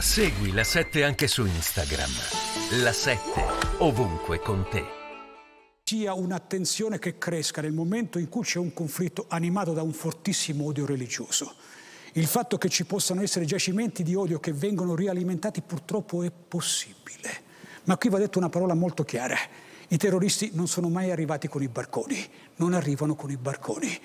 Segui la 7 anche su Instagram. La 7 ovunque con te. Sia un'attenzione che cresca nel momento in cui c'è un conflitto animato da un fortissimo odio religioso. Il fatto che ci possano essere giacimenti di odio che vengono rialimentati purtroppo è possibile. Ma qui va detta una parola molto chiara. I terroristi non sono mai arrivati con i barconi, non arrivano con i barconi.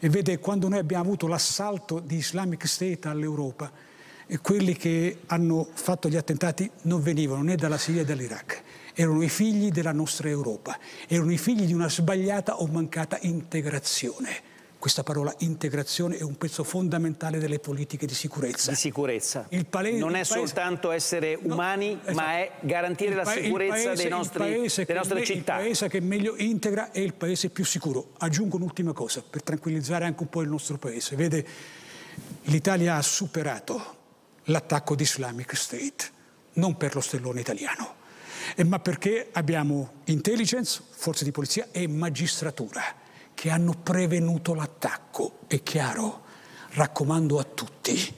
E vede, quando noi abbiamo avuto l'assalto di Islamic State all'Europa, e quelli che hanno fatto gli attentati non venivano né dalla Siria né dall'Iraq, erano i figli della nostra Europa, erano i figli di una sbagliata o mancata integrazione. Questa parola integrazione è un pezzo fondamentale delle politiche di sicurezza. Di sicurezza. non è soltanto essere umani, no, esatto. ma è garantire la sicurezza paese, nostri, delle nostre città. Il paese che meglio integra è il paese più sicuro. Aggiungo un'ultima cosa per tranquillizzare anche un po' il nostro paese. Vede, l'Italia ha superato l'attacco di Islamic State, non per lo stellone italiano, ma perché abbiamo intelligence, forze di polizia e magistratura che hanno prevenuto l'attacco. È chiaro, raccomando a tutti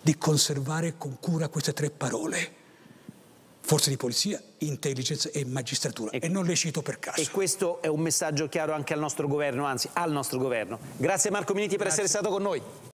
di conservare con cura queste tre parole. Forze di polizia, intelligence e magistratura. E, e, non le cito per caso. E questo è un messaggio chiaro anche al nostro governo, anzi al nostro governo. Grazie Marco Miniti per Grazie. essere stato con noi.